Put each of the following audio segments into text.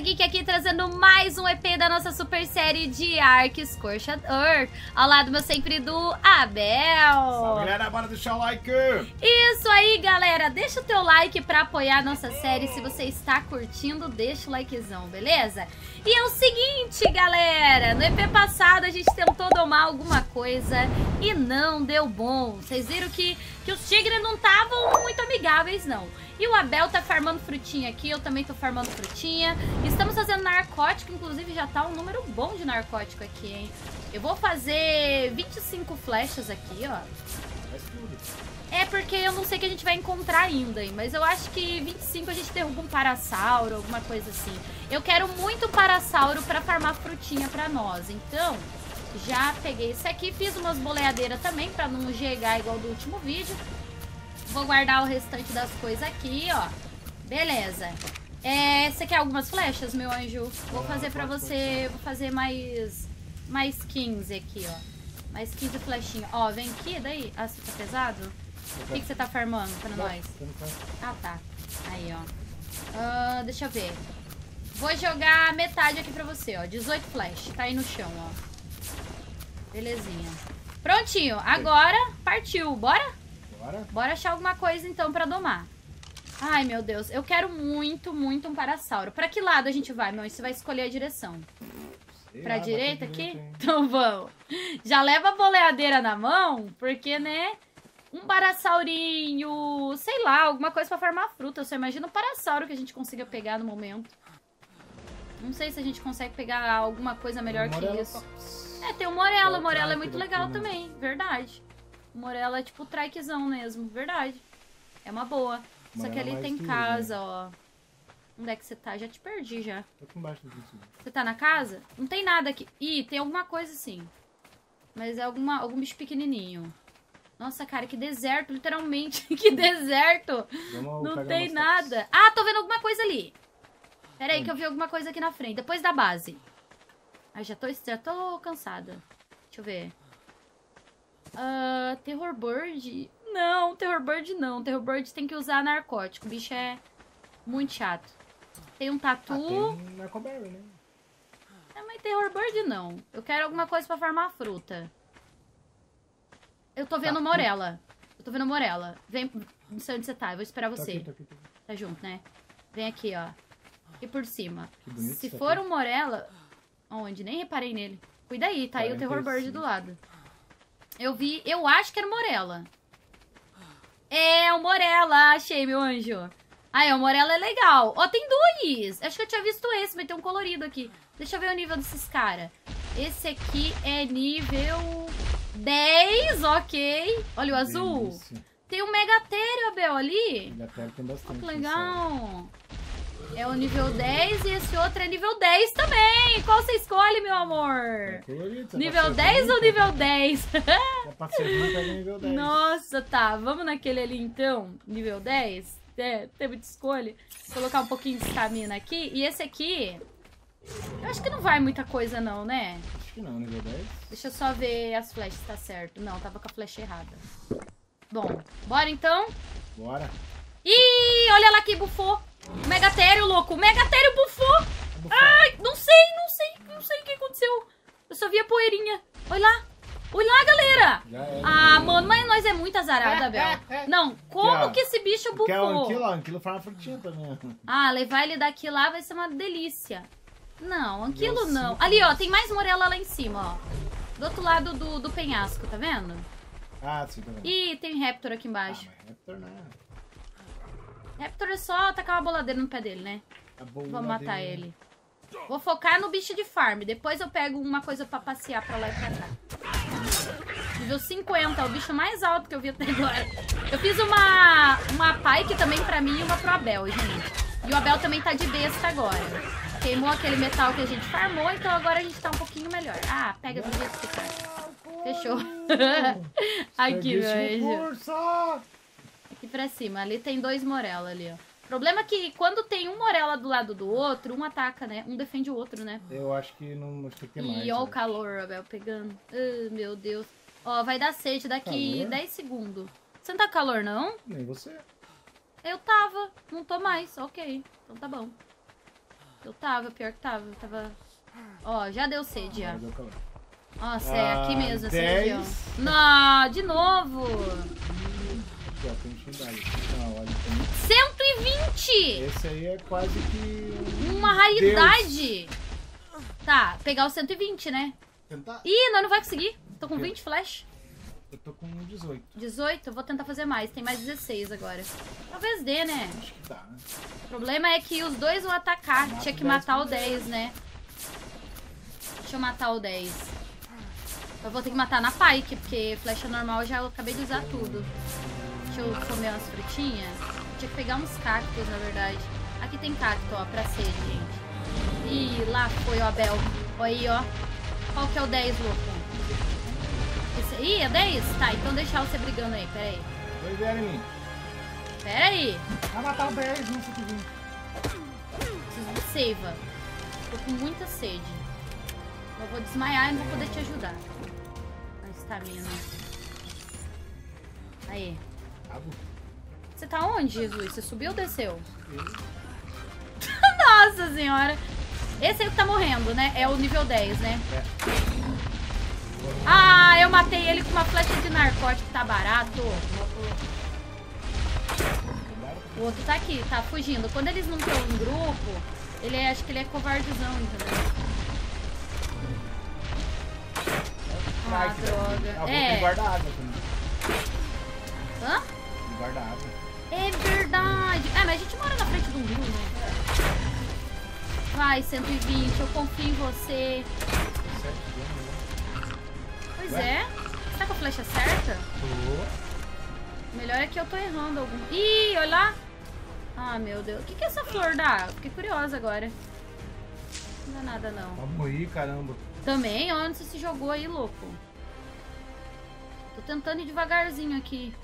Geek aqui trazendo mais um EP da nossa super série de Ark Scorched Earth. Ao lado meu sempre do Abel. Salve, galera, bora deixar o like. Isso aí, galera. Deixa o teu like pra apoiar a nossa série. Se você está curtindo, deixa o likezão, beleza? E é o seguinte, galera. No EP passado a gente tentou domar alguma coisa e não deu bom. Vocês viram que, que os tigres não estavam muito amigáveis, não. E o Abel tá farmando frutinha aqui, eu também tô farmando frutinha. Estamos fazendo narcótico, inclusive já tá um número bom de narcótico aqui, hein? Eu vou fazer 25 flechas aqui, ó. É porque eu não sei o que a gente vai encontrar ainda, hein? mas eu acho que 25 a gente derruba um parasauro, alguma coisa assim. Eu quero muito parasauro pra farmar frutinha pra nós, então já peguei isso aqui, fiz umas boleadeiras também pra não gegar igual do último vídeo. Vou guardar o restante das coisas aqui, ó. Beleza. É, você quer algumas flechas, meu anjo? Vou fazer pra você... Vou fazer mais... Mais 15 aqui, ó. Mais 15 flechinhas. Ó, vem aqui, daí. Ah, você tá pesado? O que, que você tá farmando pra nós? Ah, tá. Aí, ó. Uh, deixa eu ver. Vou jogar metade aqui pra você, ó. 18 flash. Tá aí no chão, ó. Belezinha. Prontinho. Agora, partiu. Bora? Bora? Bora achar alguma coisa, então, pra domar. Ai, meu Deus. Eu quero muito, muito um parasauro. Pra que lado a gente vai, meu? Você vai escolher a direção. Sei pra lá, direita aqui? então vamos. Já leva a boleadeira na mão, porque, né... Um parassaurinho, sei lá, alguma coisa pra farmar fruta. Eu só imagino um parasauro que a gente consiga pegar no momento. Não sei se a gente consegue pegar alguma coisa melhor que isso. É, tem o Morelo. O Morelo é muito legal também, verdade. Morela é tipo trikezão mesmo, verdade. É uma boa. Só que ali tem casa, né? ó. Onde é que você tá? Já te perdi já. Tô aqui embaixo disso. Você tá na casa? Não tem nada aqui. Ih, tem alguma coisa sim. Mas é alguma, algum bicho pequenininho. Nossa, cara, que deserto, literalmente. que deserto. Vamos Não tem nada. Ah, tô vendo alguma coisa ali. Pera aí que eu vi alguma coisa aqui na frente. Depois da base. Ai, já tô, já tô cansada. Deixa eu ver. Uh, Terror Bird? Não, Terror Bird não. Terror Bird tem que usar narcótico. O bicho é muito chato. Tem um tatu. Ah, tem Narcoberry, né? É, mas Terror Bird não. Eu quero alguma coisa pra farmar fruta. Eu tô vendo tá. Morela. Eu tô vendo Morela. Vem, não sei onde você tá. Eu vou esperar você. Tá, aqui, tá, aqui, tá junto, né? Vem aqui, ó. E por cima. Se for um Morela... Onde? Nem reparei nele. Cuida aí, tá aí o Terror Bird do lado. Eu vi, eu acho que era Morella. É, o Morella, achei, meu anjo. Ah, é, o Morella é legal. Ó, tem dois. Acho que eu tinha visto esse, vai ter um colorido aqui. Deixa eu ver o nível desses caras. Esse aqui é nível 10, ok. Olha o azul. Delícia. Tem um Megatério, Abel, ali. Megatério tem bastante. Oh, que legal. É o nível 10 e esse outro é nível 10 também. Qual você escolhe, meu amor? É nível 10 ou nível 10? é nível 10. Nossa, tá. Vamos naquele ali então, nível 10? É, teve de escolha. Vou colocar um pouquinho de estamina aqui. E esse aqui... Eu acho que não vai muita coisa não, né? Acho que não, nível 10. Deixa eu só ver as flechas, tá certo. Não, tava com a flecha errada. Bom, bora então? Bora. Ih, olha lá que bufou. O Megatério, louco. O Megatério bufou. Ai, não sei, não sei, não sei o que aconteceu. Eu só vi a poeirinha. Olha lá. Olha lá, galera. ah, mano, mas nós é muito azarada, Bel. Não, como que, que esse bicho bufou? Quer um quilo, um quilo faz uma frutinha também. Ah, levar ele daqui lá vai ser uma delícia. Não, um quilo não. Ali, ó, tem mais morela lá em cima, ó. Do outro lado do, do penhasco, tá vendo? Ah, sim, tá vendo. Ih, tem Raptor aqui embaixo. Ah, mas Raptor não é... Raptor é só tacar uma boladeira no pé dele, né? Vou matar ele. Vou focar no bicho de farm. Depois eu pego uma coisa pra passear pra lá e pra cá. Nível 50, é o bicho mais alto que eu vi até agora. Eu fiz uma, uma pike também pra mim e uma pro Abel, gente. E o Abel também tá de besta agora. Queimou aquele metal que a gente farmou, então agora a gente tá um pouquinho melhor. Ah, pega do jeito que tá. Fechou. Aqui, meu Aqui pra cima. Ali tem dois Morella ali, ó. O problema é que quando tem um Morella do lado do outro, um ataca, né? Um defende o outro, né? Eu acho que não acho que tem mais. E ó o calor, Abel, pegando. Meu Deus. Ó, vai dar sede daqui calor? 10 segundos. Você não tá calor, não? Nem você. Eu tava. Não tô mais. Ok. Então tá bom. Eu tava, pior que tava. Eu tava... Ó, já deu sede, já. Agora deu calor. Nossa, é aqui Ah, mesmo, essa 10. região. Não, de novo! Aqui, ó, tem. Não, olha, tem... 120! Esse aí é quase que... um Uma raridade! Tá, pegar o 120, né? Tentar... Ih, nós não vai conseguir. Tô com Quê? 20 flash. Eu tô com 18. 18, eu vou tentar fazer mais. Tem mais 16 agora. Talvez dê, né? Acho que dá, né? O problema é que os dois vão atacar. Tinha que o 10 matar o primeiro. 10, né? Deixa eu matar o 10. Eu vou ter que matar na pike, porque flecha normal já eu acabei de usar tudo. Deixa eu comer umas frutinhas. Tinha que pegar uns cactos, na verdade. Aqui tem cacto, ó, pra sede, gente. Ih, lá foi o Abel. Olha aí, ó. Qual que é o 10, louco? Esse... Ih, é 10? Tá, então deixar você brigando aí, pera aí. Em mim. Pera aí. Vai matar o 10, não sei. Preciso de seiva. Tô com muita sede. Eu vou desmaiar e não vou poder te ajudar. A estamina. Aí. Cabo. Você tá onde, Jesus? Você subiu ou desceu? Nossa senhora. Esse aí que tá morrendo, né? É o nível 10, né? É. Ah, eu matei ele com uma flecha de narcótico. Tá barato. O outro tá aqui, tá fugindo. Quando eles não estão em grupo, ele é, acho que ele é covardezão, entendeu? Ah, droga. Ah, É. guarda água. É verdade. É, mas a gente mora na frente um rio, né? Vai, 120, eu confio em você. Pois Ué? é. Tá com a flecha certa? Tô. Melhor é que eu tô errando algum. Ih, olha lá. Ah, meu Deus. O que, que é essa flor dá? Fiquei curiosa agora. Não dá nada, não. Vai morrer, caramba. Também? Onde você se jogou aí, louco? Tô tentando ir devagarzinho aqui.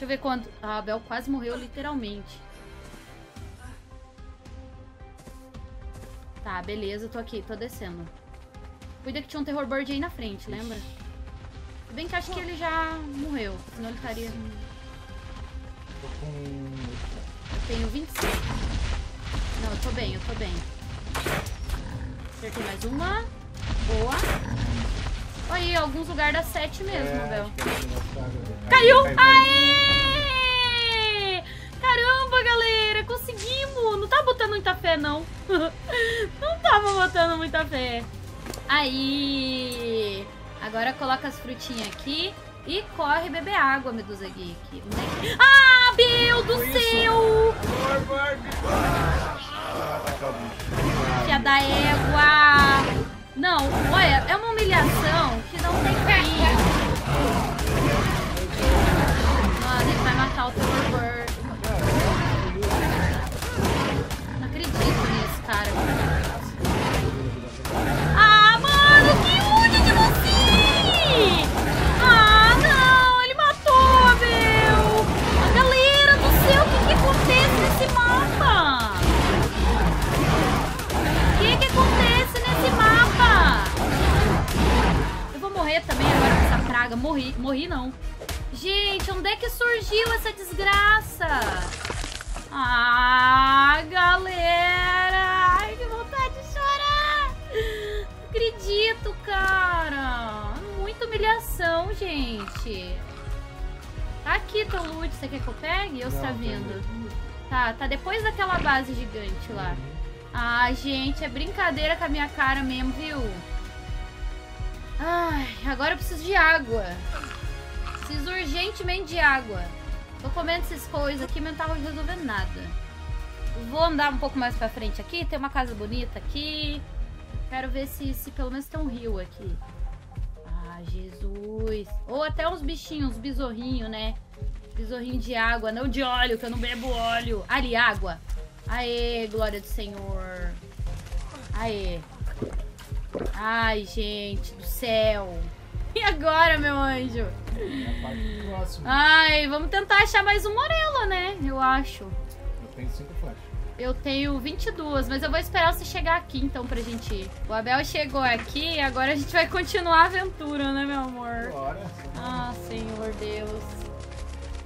Deixa eu ver quanto. Ah, a Bel quase morreu, literalmente. Tá, beleza, tô aqui, tô descendo. Cuida que tinha um terror bird aí na frente, lembra? Se bem que acho que ele já morreu, senão ele estaria. Tô com... Eu tenho 26. Não, eu tô bem, eu tô bem. Acertei mais uma. Boa. Olha aí, alguns lugares dá 7 mesmo, é, que é. Caiu! Caiu. Aê! Caramba, galera, conseguimos! Não tá botando muita fé, não. Não tava botando muita fé. Aí! Agora coloca as frutinhas aqui e corre beber água, Medusa Geek. Ah, Bel do céu! Filha da égua! Não, olha, é uma humilhação não tem fim. Mano, ele vai matar o Terror Bird. Não acredito nisso, cara. Praga. Morri, morri não. Gente, onde é que surgiu essa desgraça? Ah, galera! Ai, que vontade de chorar! Não acredito, cara! Muita humilhação, gente. Tá aqui teu loot. Você quer que eu pegue ou você tá Não, vindo? Tá, tá depois daquela base gigante lá. Ah, gente, é brincadeira com a minha cara mesmo, viu? Ai, agora eu preciso de água. Preciso urgentemente de água. Tô comendo essas coisas aqui, mas não tava resolvendo nada. Vou andar um pouco mais pra frente aqui. Tem uma casa bonita aqui. Quero ver se, se pelo menos tem um rio aqui. Ah, Jesus. Ou até uns bichinhos, uns besorrinhos, né? Besorrinho de água, não de óleo, que eu não bebo óleo. Ali, água. Aê, glória do Senhor. Aê. Ai, gente do céu. E agora, meu anjo? Ai, vamos tentar achar mais um Morelo, né? Eu acho. Eu tenho cinco flechas. Eu tenho 22, mas eu vou esperar você chegar aqui, então, pra gente ir. O Abel chegou aqui agora a gente vai continuar a aventura, né, meu amor? Bora. Ah, Senhor Deus.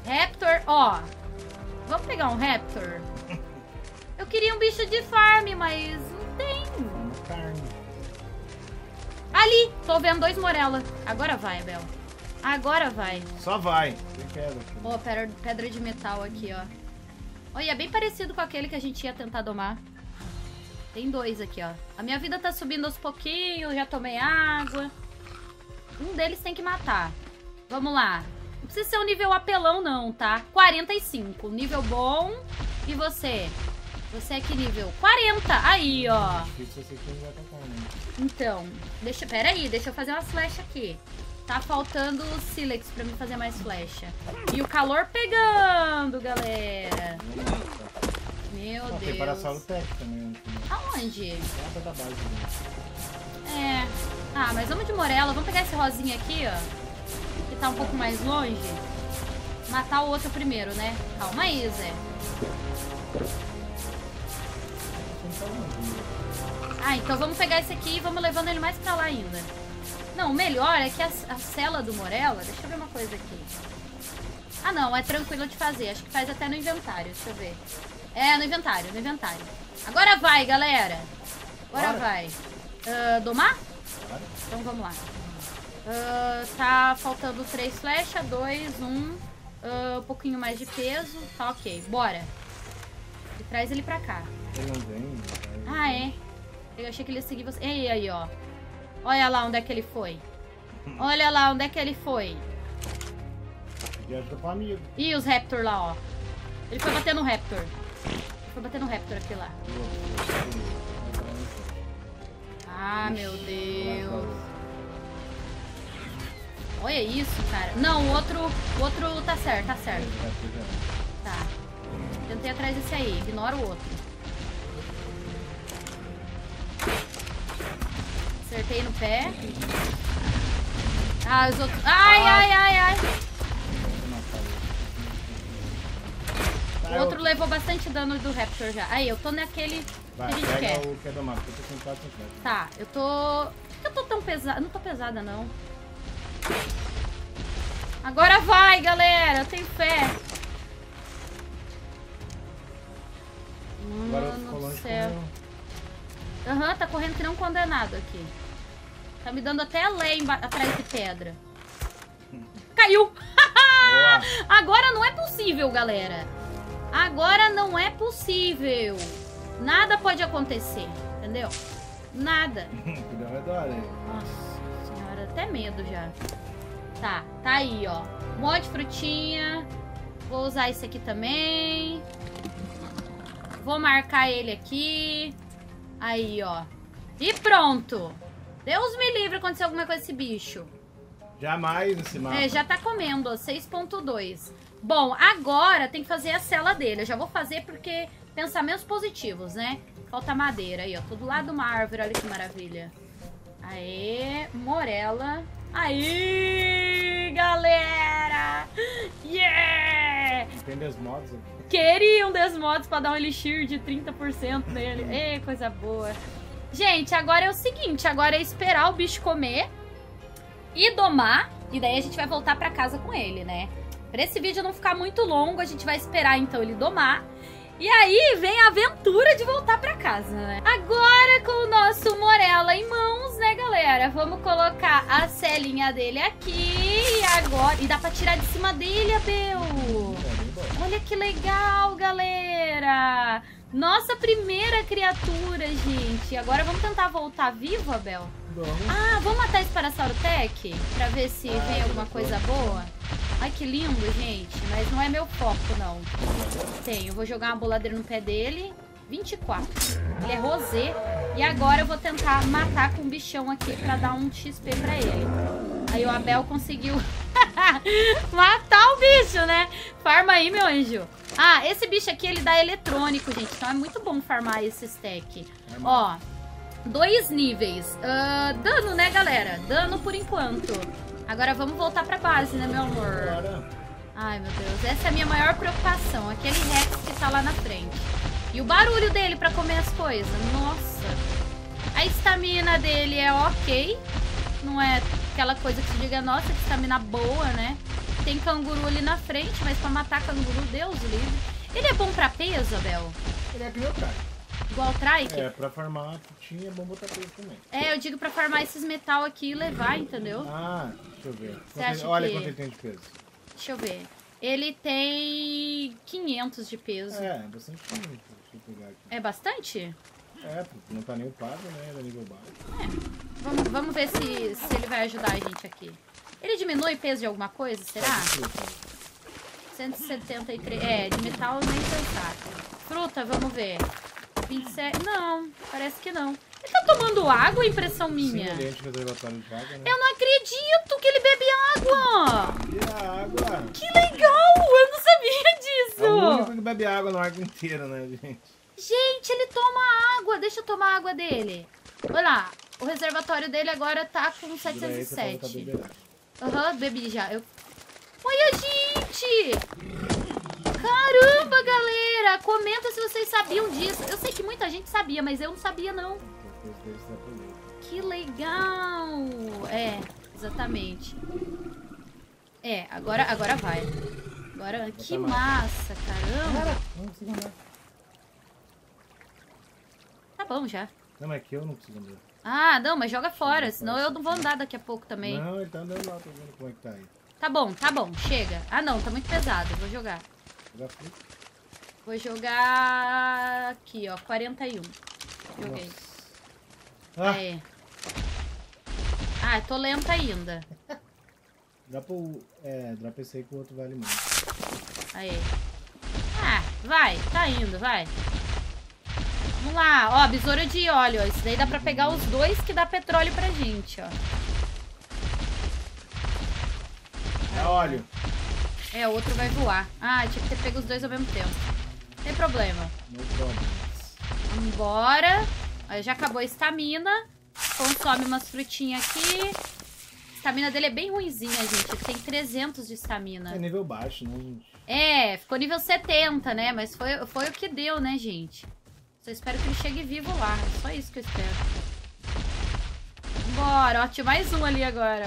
Raptor, ó. Vamos pegar um Raptor? Eu queria um bicho de farm, mas Ali, tô vendo dois Morella. Agora vai, Bel. Agora vai. Só vai. Tem pedra aqui. Ó, pedra, pedra de metal aqui, ó. Olha, é bem parecido com aquele que a gente ia tentar domar. Tem dois aqui, ó. A minha vida tá subindo aos pouquinhos, já tomei água. Um deles tem que matar. Vamos lá. Não precisa ser um nível apelão, não, tá? 45. Nível bom. E você? Você é que nível? 40. Aí, ó. Difícil esse aqui não vai atacar, né? Então, deixa, pera aí, deixa eu fazer umas flechas aqui. Tá faltando silex pra mim fazer mais flecha. E o calor pegando, galera. Meu tem Deus. parasauro tech também. né? Aonde? Da base dele. É. Ah, mas vamos de Morela. Vamos pegar esse rosinha aqui, ó. Que tá um pouco mais longe. Matar o outro primeiro, né? Calma aí, Zé. Ah, então vamos pegar esse aqui e vamos levando ele mais pra lá ainda. Não, o melhor é que a, a cela do Morella... Deixa eu ver uma coisa aqui. Ah, não. É tranquilo de fazer. Acho que faz até no inventário. Deixa eu ver. É, no inventário, no inventário. Agora vai, galera. Agora Bora. vai. Ah, domar? Bora. Então vamos lá. Ah, tá faltando três flechas, dois, um, ah, um pouquinho mais de peso. Tá ok, bora. E traz ele pra cá. Ele não vem. Ah, é? Eu achei que ele ia seguir você. Ei, aí, ó. Olha lá onde é que ele foi. Olha lá onde é que ele foi. Amigo. Ih, os Raptor lá, ó. Ele foi bater no Raptor. Ele foi bater no Raptor aqui lá. Ah, meu Deus. Olha isso, cara. Não, o outro, o outro tá certo, tá certo. Tá. Tentei atrás desse aí, ignora o outro. Acertei no pé. Ah, os outros. Ai, ai, ai, ai. O outro levou bastante dano do Raptor já. Aí, eu tô naquele Vai, que a gente quer. o é porque eu tô sem 4 metros. Tá, eu tô. Por que eu tô tão pesada? Não tô pesada, não. Agora vai, galera. Eu tenho fé. Céu. meu. Aham, tá correndo que não condenado aqui. Tá me dando até lei atrás de pedra. Caiu! Agora não é possível, galera. Agora não é possível. Nada pode acontecer, entendeu? Nada. Ao redor aí. Nossa senhora, até medo já. Tá, tá aí, ó. Um monte de frutinha. Vou usar esse aqui também. Vou marcar ele aqui. Aí, ó. E pronto. Deus me livre acontecer alguma coisa com esse bicho. Jamais esse mapa. É, já tá comendo, ó, 6.2. Bom, agora tem que fazer a cela dele. Eu já vou fazer porque pensamentos positivos, né? Falta madeira aí, ó. Tudo lá de uma árvore, olha que maravilha. Aê, Morela. Aí, galera! Yeah! Tem desmodos aqui. Queria um desmodos pra dar um elixir de 30% nele. Ê, coisa boa. Gente, agora é o seguinte, agora é esperar o bicho comer e domar, e daí a gente vai voltar pra casa com ele, né? Pra esse vídeo não ficar muito longo, a gente vai esperar então ele domar. E aí vem a aventura de voltar pra casa, né? Agora com o nosso Morella em mãos, né, galera? Vamos colocar a celinha dele aqui e agora... E dá pra tirar de cima dele, Abel! Olha que legal, galera! Nossa primeira criatura, gente. Agora vamos tentar voltar vivo, Abel? Vamos. Ah, vamos matar esse Parasauro Tech pra ver se Ah, vem alguma coisa boa. Ai, que lindo, gente. Mas não é meu foco, não. Tenho. Vou jogar uma boladeira no pé dele. 24. Ele é rosé. E agora eu vou tentar matar com um bichão aqui pra dar um XP pra ele. Aí o Abel conseguiu matar o bicho, né? Farma aí, meu anjo. Ah, esse bicho aqui, ele dá eletrônico, gente. Então é muito bom farmar esse stack. Ó, dois níveis. Ah, dano, né, galera? Dano por enquanto. Agora vamos voltar pra base, né, meu amor? Ai, meu Deus. Essa é a minha maior preocupação. Aquele Rex que tá lá na frente. E o barulho dele pra comer as coisas. Nossa. A estamina dele é ok. Não é aquela coisa que se diga, nossa, que estamina boa, né? Tem canguru ali na frente, mas pra matar canguru, Deus livre. Ele é bom pra peso, Abel? Ele é nem o Trike. Igual o Trike? É, pra farmar putinha é bom botar peso também. É, eu digo pra farmar esses metal aqui e levar, entendeu? Ah, deixa eu ver. Quanto Olha que- quanto ele tem de peso. Deixa eu ver. Ele tem 500 de peso. É, bastante Deixa eu pegar aqui. É bastante? É, porque não tá nem upado, né? Ele é nível baixo. Vamos, vamos ver se, se ele vai ajudar a gente aqui. Ele diminui peso de alguma coisa, será? Pode ser, cara. 173. É, de metal nem pensar. Fruta, vamos ver. 27. Não, parece que não. Ele tá tomando água, impressão Sim, minha? o água, né? Eu não acredito que ele bebe água! E a água? Que legal! Eu não sabia disso! É o único que bebe água no arco inteiro, né, gente? Gente, ele toma água. Deixa eu tomar a água dele. Olha lá. O reservatório dele agora tá com Segura aí, você fala que tá 707. beberando. Aham, bebi já. Eu... Olha, gente! Caramba, galera! Comenta se vocês sabiam disso. Eu sei que muita gente sabia, mas eu não sabia, não. Que legal! É, exatamente. É, agora, agora vai. Agora, que massa, caramba! Não consigo andar. Tá bom já. Não, mas aqui eu não consigo andar. Ah, não, mas joga fora, senão eu não vou andar daqui a pouco também. Não, ele tá andando lá, tô vendo como é que tá aí. Tá bom, tá bom, chega. Ah, não, tá muito pesado, vou jogar. Vou jogar aqui, ó, 41. Joguei. Ah, Aê. Ah, tô lenta ainda. dá pro... É, pra esse aí que o outro vale mais. Aê. Ah, vai, tá indo, vai. Vamos lá, ó, besouro de óleo, ó. Isso daí dá pra pegar os dois que dá petróleo pra gente, ó. É óleo. É, o outro vai voar. Ah, tinha que ter pego os dois ao mesmo tempo. Não tem problema. No problem. Vambora. Já acabou a estamina. Consome umas frutinhas aqui. A estamina dele é bem ruinzinha, gente. Ele tem 300 de É estamina. nível baixo, né, gente? É, ficou nível 70, né? Mas foi, foi o que deu, né, gente? Só espero que ele chegue vivo lá. É só isso que eu espero. Bora, ó. Tinha mais um ali agora.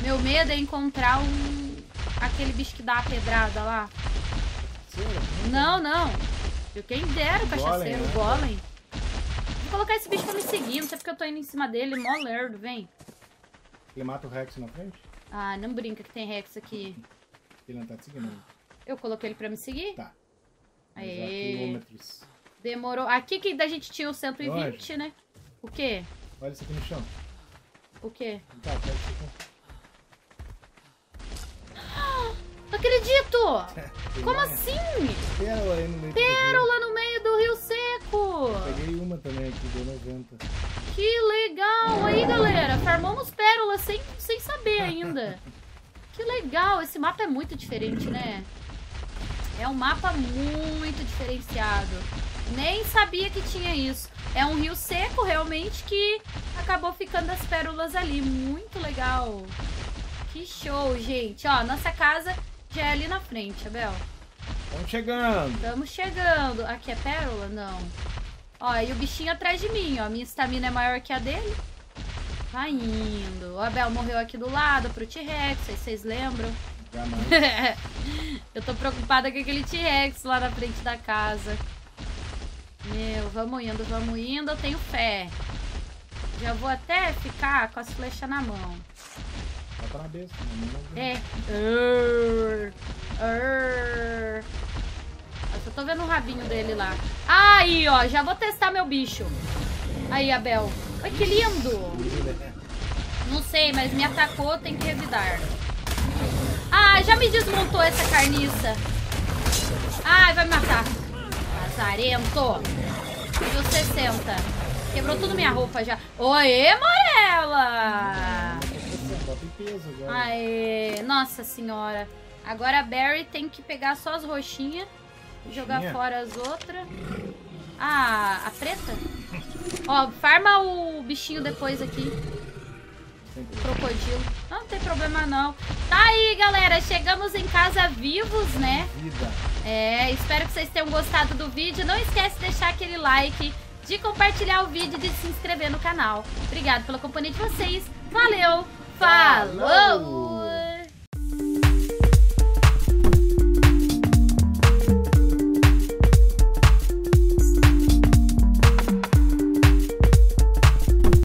Meu medo é encontrar um... Aquele bicho que dá a pedrada lá. Não, não. Eu quem dera o cachaceiro, o né? golem. Vou colocar esse bicho pra me seguir. Não sei porque eu tô indo em cima dele. Mó lerdo, vem. Ele mata o Rex na frente? Ah, não brinca que tem Rex aqui. Ele não tá te seguindo. Eu coloquei ele pra me seguir? Tá. Mas Aê. quilômetros. Demorou. Aqui que a gente tinha o 120, Onde? né? O quê? Olha isso aqui no chão. O quê? Tá, pega isso aqui. Não acredito! Como assim? Pérola aí no meio. Pérola no meio do Rio Seco! Peguei uma também aqui, deu 90. Que legal! Aí, galera, farmamos pérolas sem, sem saber ainda. Que legal! Esse mapa é muito diferente, né? É um mapa muito diferenciado. Nem sabia que tinha isso. É um rio seco, realmente, que acabou ficando as pérolas ali. Muito legal. Que show, gente. Ó, nossa casa já é ali na frente, Abel. Estamos chegando. Estamos chegando. Aqui é pérola? Não. Ó, e o bichinho atrás de mim, ó. Minha estamina é maior que a dele. Tá indo. O Abel morreu aqui do lado pro T-Rex, aí vocês lembram? Eu tô preocupada com aquele T-Rex lá na frente da casa. Meu, vamos indo, vamos indo. Eu tenho fé. Já vou até ficar com as flechas na mão. Bota na besta. não É. Arr, arr. Eu só tô vendo o rabinho dele lá. Aí, ó. Já vou testar meu bicho. Aí, Abel. Olha que lindo. Não sei, mas me atacou, tem que revidar. Ah, já me desmontou essa carniça. Ai, vai me matar. Lazarento. Nível 60. Quebrou tudo minha roupa já. Oi, Morela. Aê, nossa senhora. Agora a Barry tem que pegar só as roxinhas e jogar Roxinha? fora as outras. Ah, a preta? Ó, farma o bichinho depois aqui. Crocodilo. Não, não tem problema não. Tá aí, galera. Chegamos em casa vivos, né? Vida. É, espero que vocês tenham gostado do vídeo. Não esquece de deixar aquele like, de compartilhar o vídeo e de se inscrever no canal. Obrigado pela companhia de vocês. Valeu! Falou!